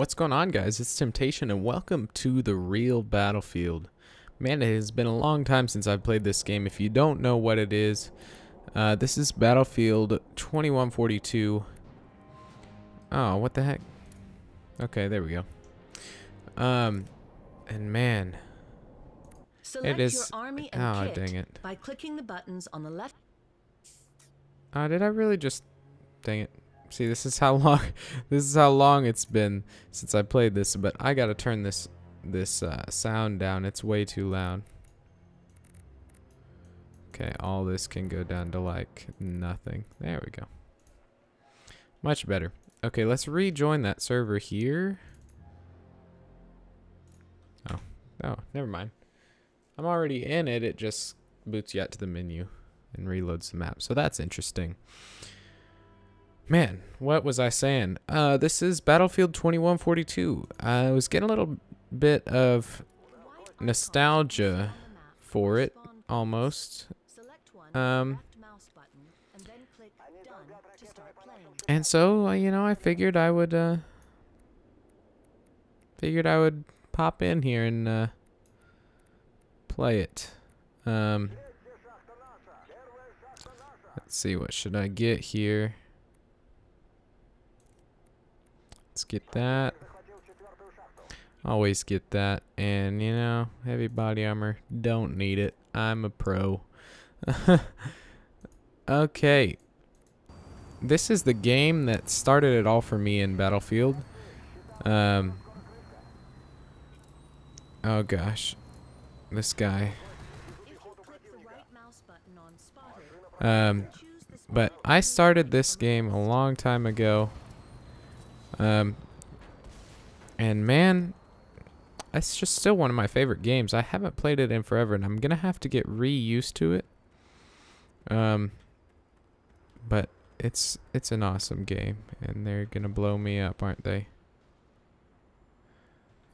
What's going on guys? It's Temptation and welcome to the real Battlefield. Man, it has been a long time since I've played this game. If you don't know what it is, uh, this is Battlefield 2142. Oh, what the heck? Okay, there we go. Um, and man, Select it is. your army and oh, kit dang it. by clicking the buttons on the left. Uh, did I really just? Dang it. See, this is how long. This is how long it's been since I played this. But I gotta turn this this uh, sound down. It's way too loud. Okay, all this can go down to like nothing. There we go. Much better. Okay, let's rejoin that server here. Oh, oh, never mind. I'm already in it. It just boots you out to the menu and reloads the map. So that's interesting. Man, what was I saying? Uh, this is Battlefield 2142. I was getting a little bit of nostalgia for it, almost. Um. And so, uh, you know, I figured I would, uh, figured I would pop in here and, uh, play it. Um, let's see, what should I get here? Let's get that. Always get that. And, you know, heavy body armor, don't need it. I'm a pro. okay. This is the game that started it all for me in Battlefield. Um, oh gosh. This guy. Um, but I started this game a long time ago. Um, and man, that's just still one of my favorite games. I haven't played it in forever, and I'm gonna have to get re-used to it. Um, but it's it's an awesome game, and they're gonna blow me up, aren't they?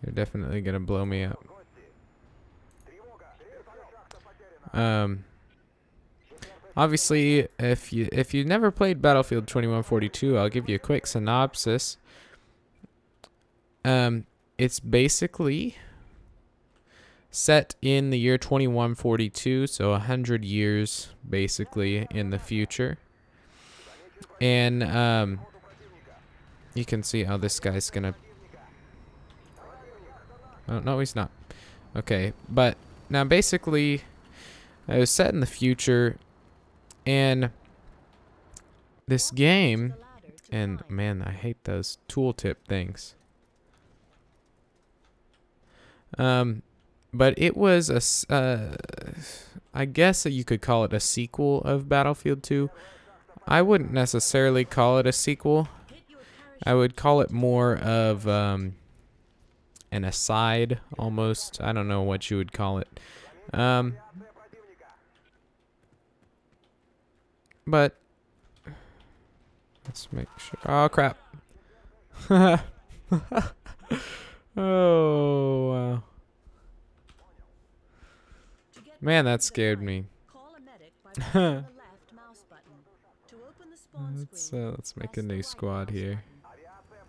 They're definitely gonna blow me up. Um. Obviously, if you if you never played Battlefield 2142, I'll give you a quick synopsis. Um, it's basically set in the year 2142, so a hundred years basically in the future. And um, you can see how this guy's gonna. Oh no, he's not. Okay, but now basically, it was set in the future and this game, and man, I hate those tooltip things. Um, but it was a, uh, I guess you could call it a sequel of Battlefield 2. I wouldn't necessarily call it a sequel. I would call it more of um, an aside, almost. I don't know what you would call it. Um, but let's make sure. Oh crap! oh wow, man, that scared me. Let's uh, let's make a new squad here.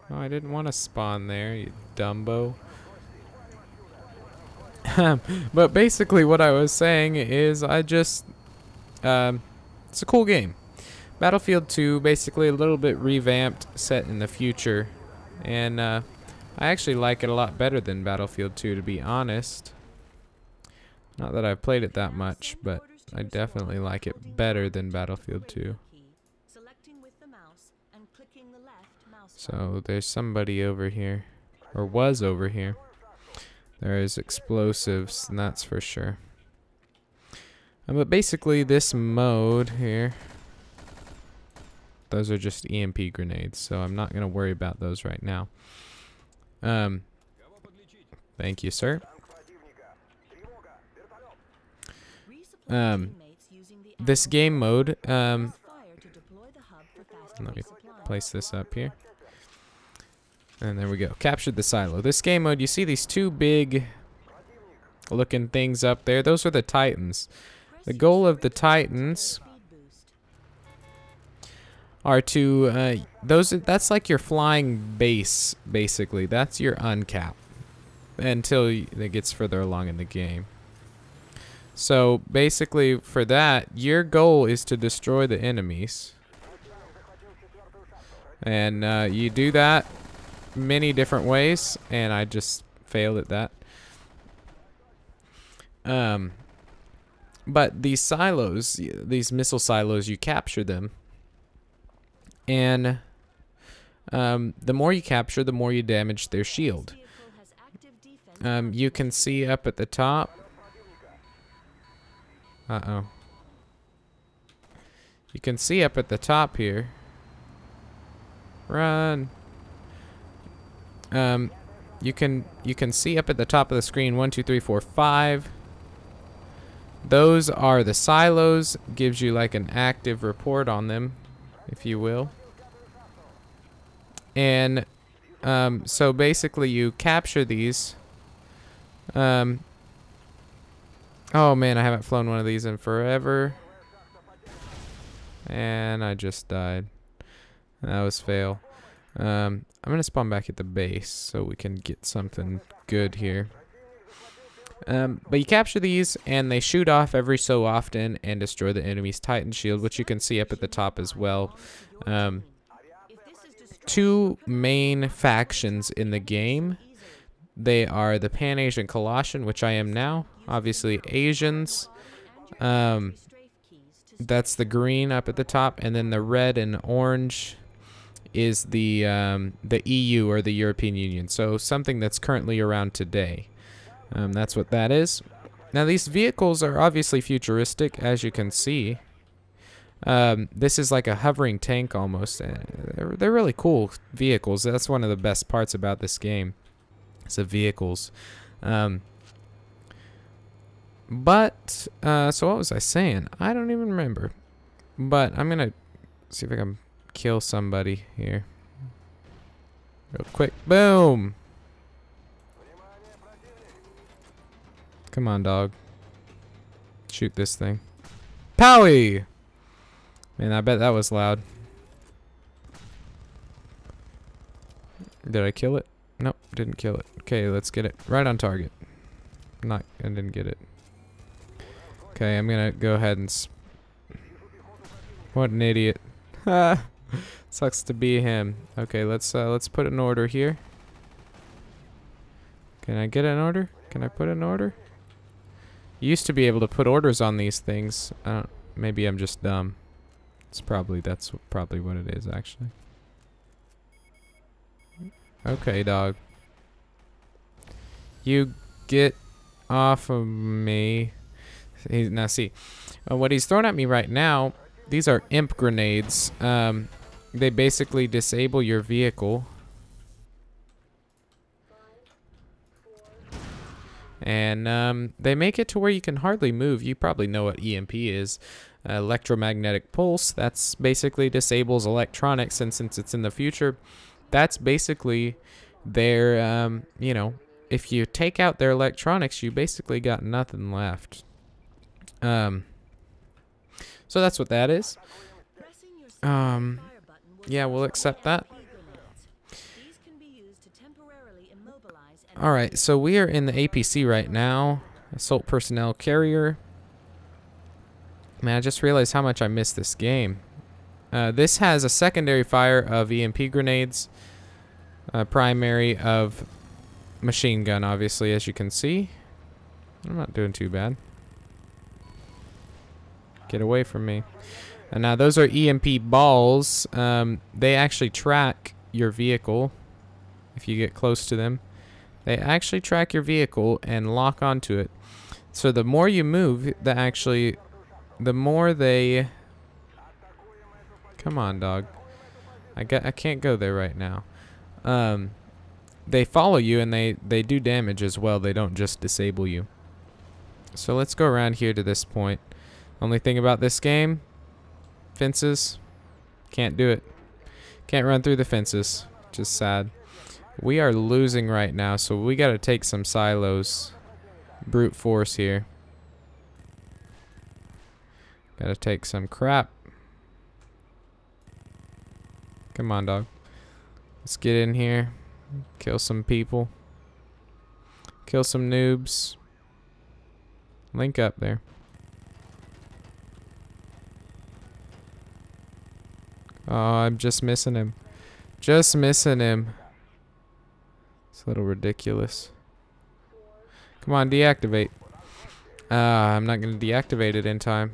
Oh, I didn't want to spawn there, you Dumbo. but basically, what I was saying is, I just, um, it's a cool game. Battlefield 2, basically a little bit revamped, set in the future, and uh, I actually like it a lot better than Battlefield 2, to be honest. Not that I've played it that much, but I definitely like it better than Battlefield 2. radio key, Selecting with the mouse and clicking the left mouse So there's somebody over here, or was over here. There is explosives, and that's for sure. Uh, but basically, this mode here, those are just EMP grenades, so I'm not gonna worry about those right now. Um, thank you, sir. Um, This game mode, um, to let me place this up here. And there we go. Captured the silo. This game mode, you see these two big looking things up there. Those are the Titans. The goal of the Titans are to uh, those that's like your flying base basically. That's your uncap until it gets further along in the game. So basically, for that, your goal is to destroy the enemies, and uh, you do that many different ways. And I just failed at that. Um, but these silos, these missile silos, you capture them, and um, the more you capture, the more you damage their shield. Um, you can see up at the top. Uh oh. You can see up at the top here. Run. Um, you can you can see up at the top of the screen one two three four five. Those are the silos. Gives you like an active report on them, if you will. And um, so basically, you capture these. Um. Oh man, I haven't flown one of these in forever. And I just died. That was fail. Um, I'm gonna spawn back at the base so we can get something good here. Um, but you capture these and they shoot off every so often and destroy the enemy's Titan shield, which you can see up at the top as well. Um, two main factions in the game. They are the Pan Asian Coalition, which I am now. Obviously, Asians. Um, that's the green up at the top, and then the red and orange is the um, the EU or the European Union. So something that's currently around today. Um, that's what that is. Now these vehicles are obviously futuristic, as you can see. Um, this is like a hovering tank almost. They're, they're really cool vehicles. That's one of the best parts about this game. It's the vehicles. Um, but uh, so what was I saying? I don't even remember. But I'm gonna see if I can kill somebody here. Real quick. Boom. Come on, dog. Shoot this thing. Powie! Man, I bet that was loud. Did I kill it? Nope, didn't kill it. Okay, let's get it right on target. Not, I didn't get it. Okay, I'm gonna go ahead and. What an idiot! Sucks to be him. Okay, let's uh, let's put an order here. Can I get an order? Can I put an order? You used to be able to put orders on these things. Maybe I'm just dumb. It's probably that's probably what it is actually. Okay, dog. You get off of me. Now see, uh, what he's throwing at me right now. These are EMP grenades. Um, they basically disable your vehicle. And um, they make it to where you can hardly move. You probably know what EMP is. Uh, electromagnetic pulse. That's basically disables electronics. And since it's in the future, that's basically their, um, you know, if you take out their electronics, you basically got nothing left. Um, so that's what that is. Um, fire button will yeah, we'll accept that. APC grenades. These can be used to temporarily immobilize and All right, so we are in the APC right now. Assault personnel carrier. Man, I just realized how much I missed this game. Uh, this has a secondary fire of EMP grenades, a primary of machine gun, obviously, as you can see. I'm not doing too bad. Get away from me. And now those are EMP balls. Um, they actually track your vehicle if you get close to them. They actually track your vehicle and lock onto it. So the more you move, the actually, the more they. Come on, dog. I got. I can't go there right now. Um, they follow you and they they do damage as well. They don't just disable you. So let's go around here to this point. Only thing about this game, fences. Can't do it. Can't run through the fences. Just sad. We are losing right now, so we got to take some silos. Brute force here. Got to take some crap. Come on, dog. Let's get in here. Kill some people. Kill some noobs. Link up there. Oh, I'm just missing him. Just missing him. It's a little ridiculous. Come on, deactivate. Ah, I'm not going to deactivate it in time.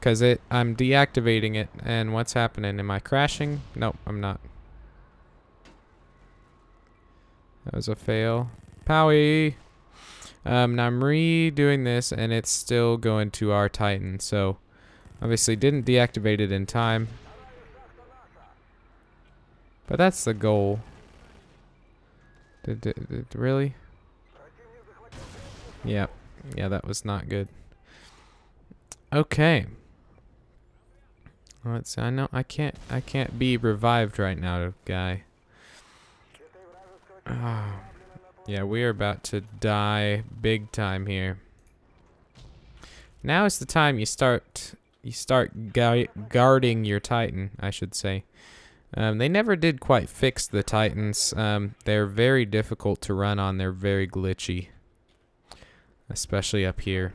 Cause it, I'm deactivating it, and what's happening? Am I crashing? Nope, I'm not. That was a fail. Powie. Um, now I'm redoing this, and it's still going to our Titan. So, obviously, didn't deactivate it in time. But that's the goal. Did, did, did really? Yeah, yeah, that was not good. Okay. Let's see. I know I can't. I can't be revived right now, guy. Ah. Yeah, we are about to die big time here. Now is the time you start you start gu guarding your Titan, I should say. Um, they never did quite fix the Titans. Um, they're very difficult to run on. They're very glitchy, especially up here.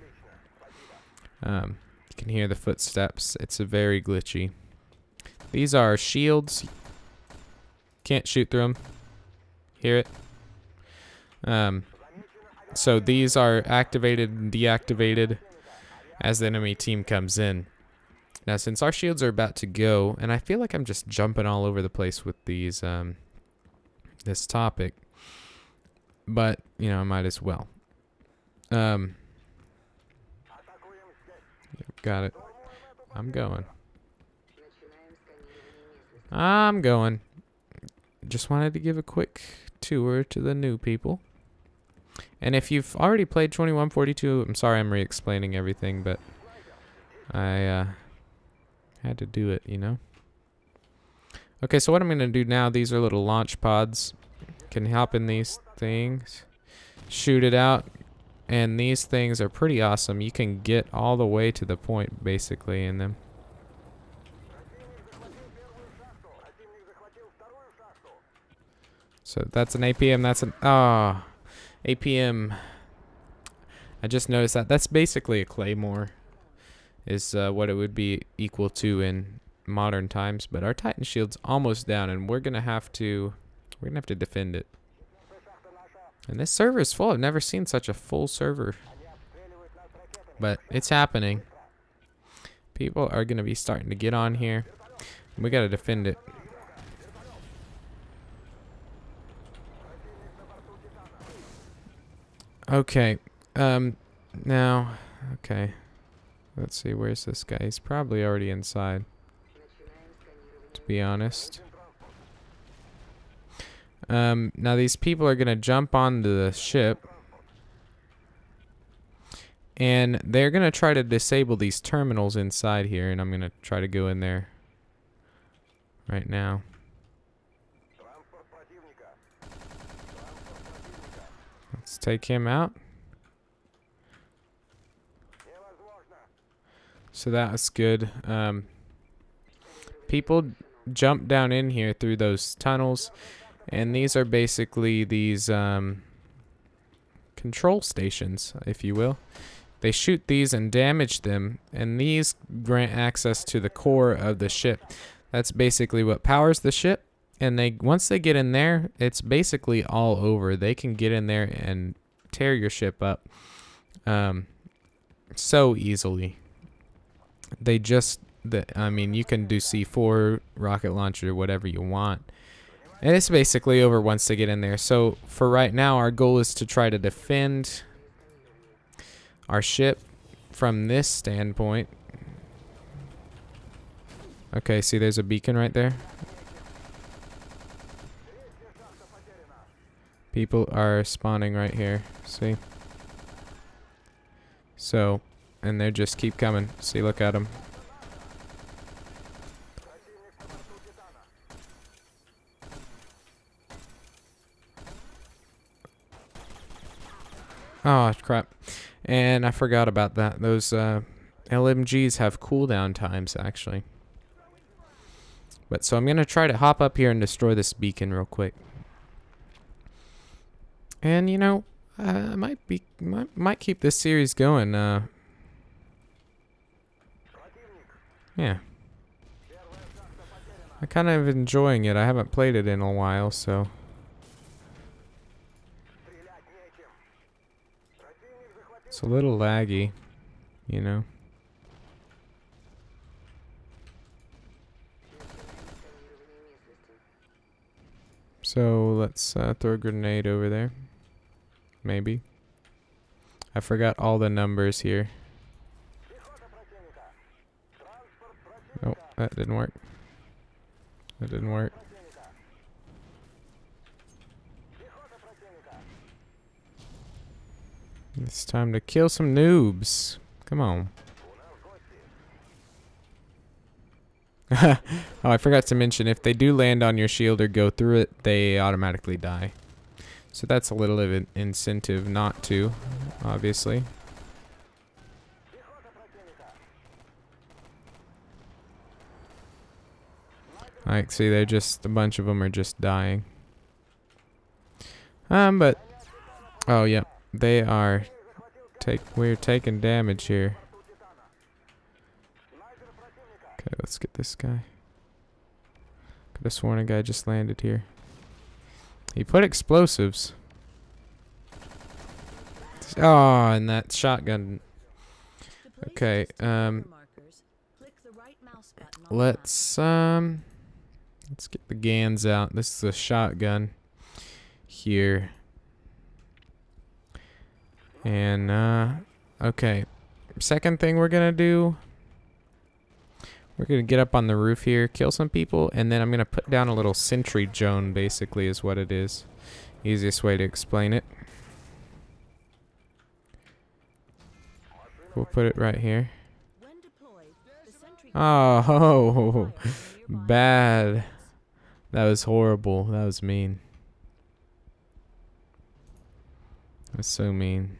Um, you can hear the footsteps. It's a very glitchy. These are shields. Can't shoot through them. Hear it? Um, so these are activated and deactivated as the enemy team comes in. Now, since our shields are about to go, and I feel like I'm just jumping all over the place with these, um, this topic, but you know, I might as well. Um, got it. I'm going. I'm going. Just wanted to give a quick tour to the new people. And if you've already played 2142, I'm sorry I'm re-explaining everything, but I uh, had to do it, you know? Okay, so what I'm going to do now, these are little launch pods. Can hop in these things, shoot it out, and these things are pretty awesome. You can get all the way to the point, basically, in them. So that's an APM, that's an, ah, oh, APM. I just noticed that. That's basically a Claymore, is uh, what it would be equal to in modern times. But our Titan shield's almost down, and we're gonna have to, we're gonna have to defend it. And this server is full. I've never seen such a full server. But it's happening. People are gonna be starting to get on here. We gotta defend it. Okay. Um, now, okay. Let's see, where's this guy? He's probably already inside. To be honest. Um, now these people are going to jump onto the ship. And they're going to try to disable these terminals inside here. And I'm going to try to go in there right now. Let's take him out. So that was good. Um, people jump down in here through those tunnels. And these are basically these um, control stations, if you will. They shoot these and damage them. And these grant access to the core of the ship. That's basically what powers the ship and they once they get in there, it's basically all over. They can get in there and tear your ship up um, so easily. They just, the, I mean, you can do C4, rocket launcher, whatever you want. And it's basically over once they get in there. So for right now, our goal is to try to defend our ship from this standpoint. Okay, see there's a beacon right there. People are spawning right here. See? So, and they just keep coming. See, look at them. Oh, crap. And I forgot about that. Those uh, LMGs have cooldown times, actually. But so I'm gonna try to hop up here and destroy this beacon real quick. And you know, I might be might, might keep this series going. Uh, yeah. I kind of enjoying it. I haven't played it in a while, so. It's a little laggy, you know. So let's uh, throw a grenade over there. Maybe. I forgot all the numbers here. Nope, that didn't work. That didn't work. It's time to kill some noobs. Come on. oh, I forgot to mention, if they do land on your shield or go through it, they automatically die. So that's a little of an incentive not to, obviously. Like, see, they're just, a bunch of them are just dying. Um, but, oh, yeah, they are, take, we're taking damage here. Okay, let's get this guy. Could have sworn a guy just landed here. He put explosives. Oh, and that shotgun. Okay, um, Let's um let's get the Gans out. This is a shotgun here. And uh okay. Second thing we're gonna do we're gonna get up on the roof here, kill some people, and then I'm gonna put down a little sentry drone basically is what it is. Easiest way to explain it. We'll put it right here. When deployed, the sentry Oh, fire from nearby bad. That was horrible. That was mean. That's so mean.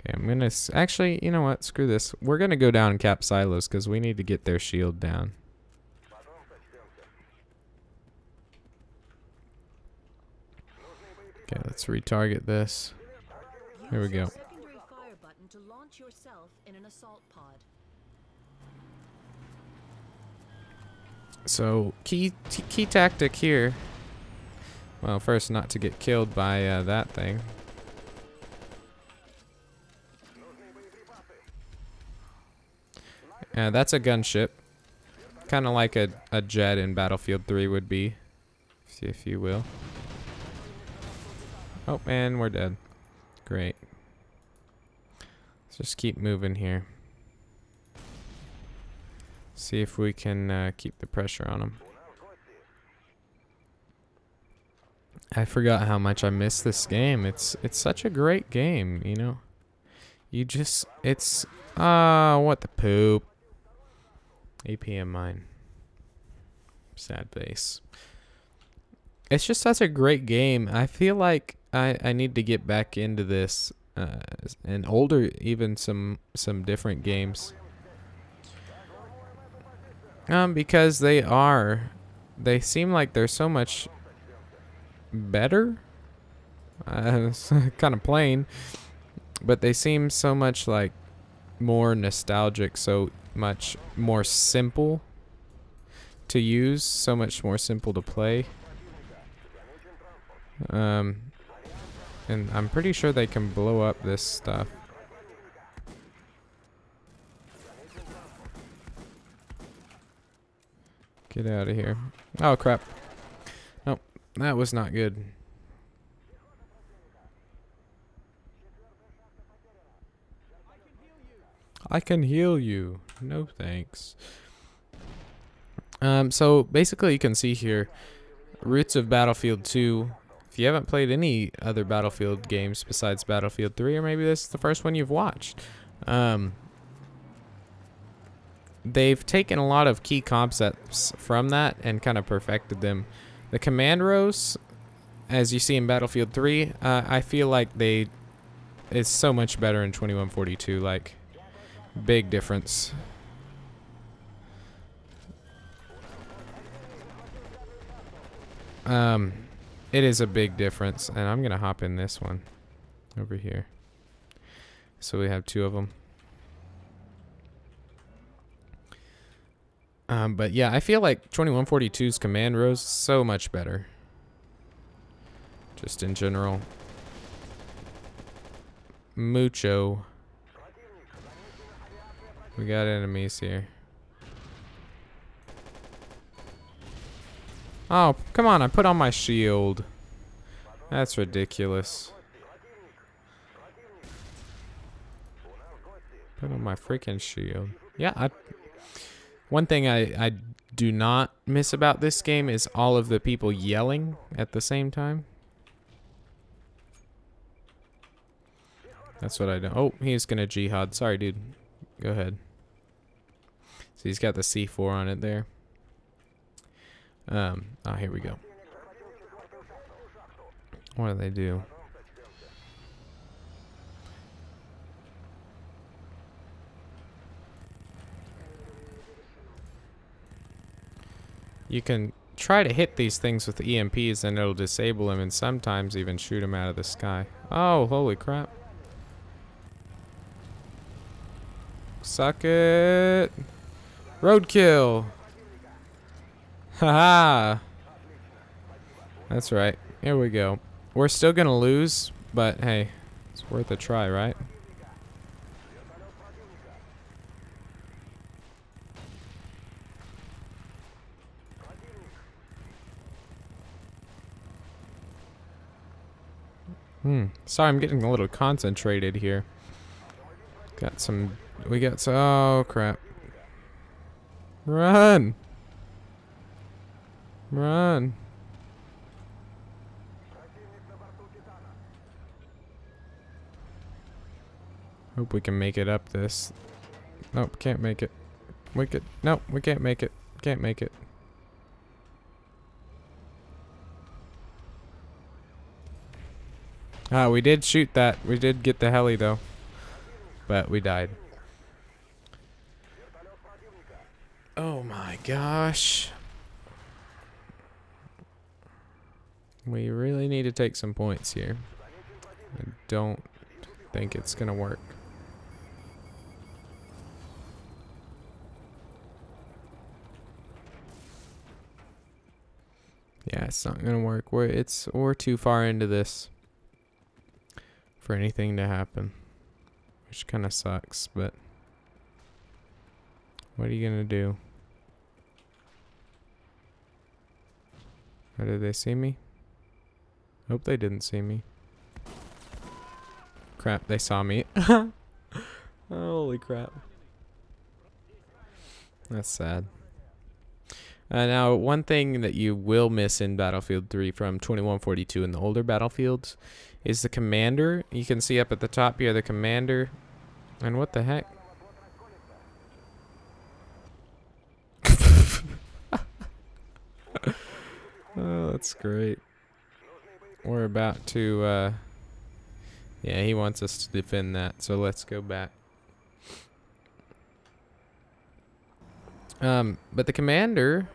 Okay, I'm gonna actually. You know what? Screw this. We're gonna go down and cap silos because we need to get their shield down. Okay, let's retarget this. Here we go. Secondary fire button to launch yourself in an assault pod. So key key tactic here. Well, first not to get killed by uh, that thing. Yeah, that's a gunship. Kind of like a, a jet in Battlefield 3 would be, if you will. Oh, and we're dead. Great. Let's just keep moving here. See if we can uh, keep the pressure on them. I forgot how much I miss this game. It's it's such a great game, you know. You just it's ah what the poop. APM mine. Sad face. It's just such a great game. I feel like I I need to get back into this uh and older even some some different games. Um, because they are, they seem like they're so much better. Uh, kind of plain, but they seem so much like more nostalgic, so much more simple to use, so much more simple to play. Um, and I'm pretty sure they can blow up this stuff. Get out of here. Oh, crap. Nope. That was not good. I can heal you. No thanks. Um, so basically you can see here, Roots of Battlefield 2. If you haven't played any other Battlefield games besides Battlefield 3, or maybe this is the first one you've watched, um, they've taken a lot of key concepts from that and kind of perfected them. The command rose, as you see in Battlefield 3, uh, I feel like they it's so much better in 2142. Like, big difference. Um, it is a big difference, and I'm gonna hop in this one over here. So we have two of them. Um, but yeah, I feel like 2142's command rose so much better. Just in general. Mucho. We got enemies here. Oh, come on, I put on my shield. That's ridiculous. Put on my freaking shield. Yeah, I one thing I, I do not miss about this game is all of the people yelling at the same time. That's what I do. Oh, he's gonna jihad. Sorry, dude. Go ahead. So he's got the C4 on it there. Um, oh, here we go. What do they do? You can try to hit these things with EMPs and it'll disable them and sometimes even shoot them out of the sky. Oh, holy crap. Suck it. Roadkill. Haha. That's right. Here we go. We're still gonna lose, but hey, it's worth a try, right? Hmm. Sorry, I'm getting a little concentrated here. Got some. We got some. Oh crap! Run! Run! Hope we can make it up this. Nope, can't make it. We could. Nope, we can't make it. Can't make it. Ah, we did shoot that. We did get the heli though. But we died. Oh my gosh. We really need to take some points here. I don't think it's gonna work. Yeah, it's not gonna work. We're it's we're too far into this for anything to happen. Which kind of sucks, but what are you going to do? Or did they see me? Hope they didn't see me. Crap, they saw me. Holy crap. That's sad. Uh, now, one thing that you will miss in Battlefield 3 from 2142 and the older Battlefields is the commander. You can see up at the top here the commander. And what the heck? oh, that's great. We're about to, uh, yeah, he wants us to defend that, so let's go back. Um, but the commander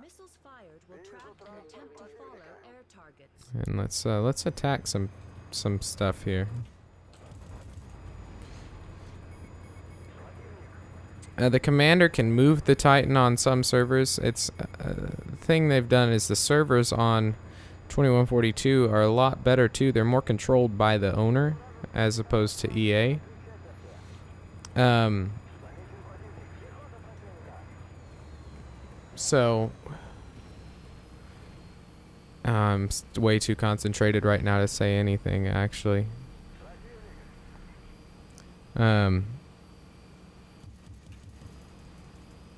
Missiles fired will track and attempt to follow air targets. And let's uh, let's attack some some stuff here. Uh, the commander can move the Titan on some servers. It's uh, the thing they've done is the servers on 2142 are a lot better too. They're more controlled by the owner as opposed to EA. Um. So I'm way too concentrated right now to say anything, actually. Um,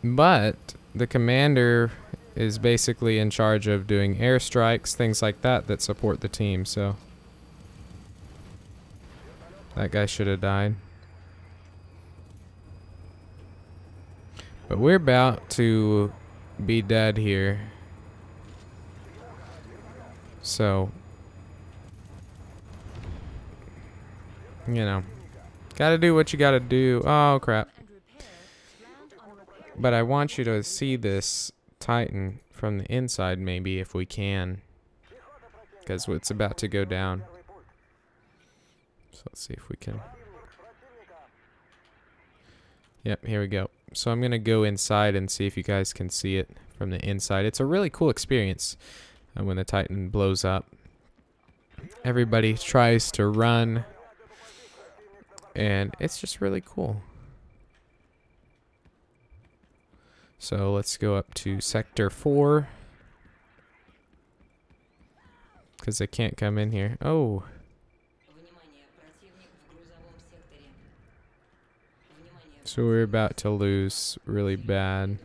but the commander is basically in charge of doing airstrikes, things like that, that support the team, so. That guy should have died. But we're about to be dead here. So, you know, gotta do what you gotta do. Oh, crap. But I want you to see this Titan from the inside maybe if we can. Because it's about to go down. So let's see if we can. Yep, here we go. So I'm going to go inside and see if you guys can see it from the inside. It's a really cool experience and when the Titan blows up, everybody tries to run. And it's just really cool. So let's go up to Sector 4. Because they can't come in here. Oh. So we're about to lose really bad.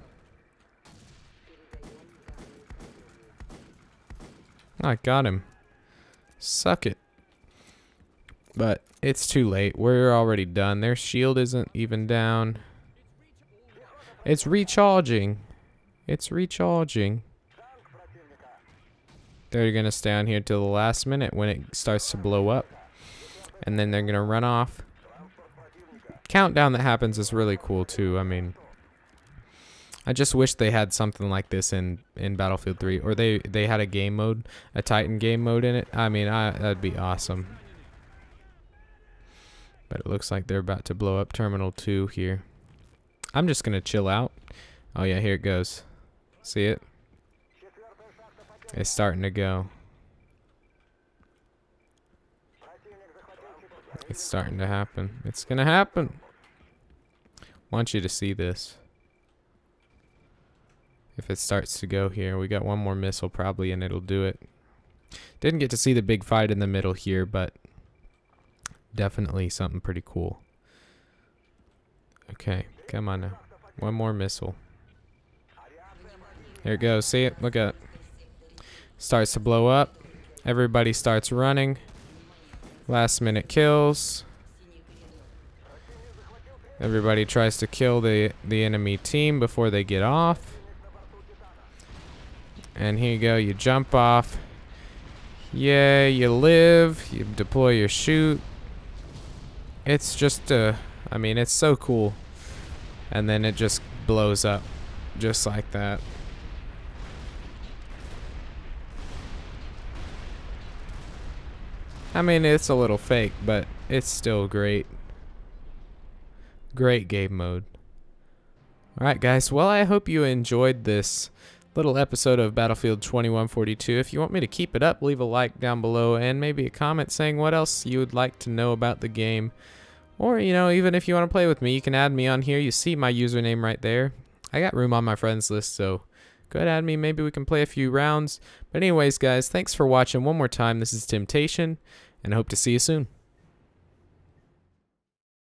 I got him. Suck it. But it's too late. We're already done. Their shield isn't even down. It's recharging. It's recharging. They're going to stay on here till the last minute when it starts to blow up. And then they're going to run off. Countdown that happens is really cool too. I mean, I just wish they had something like this in in Battlefield 3 or they they had a game mode, a Titan game mode in it. I mean, I that'd be awesome. But it looks like they're about to blow up Terminal 2 here. I'm just going to chill out. Oh yeah, here it goes. See it? It's starting to go. It's starting to happen. It's going to happen. Want you to see this. If it starts to go here, we got one more missile probably and it'll do it. Didn't get to see the big fight in the middle here, but definitely something pretty cool. Okay, come on now. One more missile. Here it goes. See it? Look at it. Starts to blow up. Everybody starts running. Last minute kills. Everybody tries to kill the, the enemy team before they get off. And here you go. You jump off. Yeah, you live. You deploy your chute. It's just, uh, I mean, it's so cool. And then it just blows up. Just like that. I mean, it's a little fake, but it's still great. Great game mode. Alright, guys. Well, I hope you enjoyed this little episode of Battlefield 2142. If you want me to keep it up, leave a like down below and maybe a comment saying what else you would like to know about the game. Or, you know, even if you want to play with me, you can add me on here. You see my username right there. I got room on my friends list, so go ahead add me. Maybe we can play a few rounds. But anyways, guys, thanks for watching one more time. This is Temptation, and I hope to see you soon.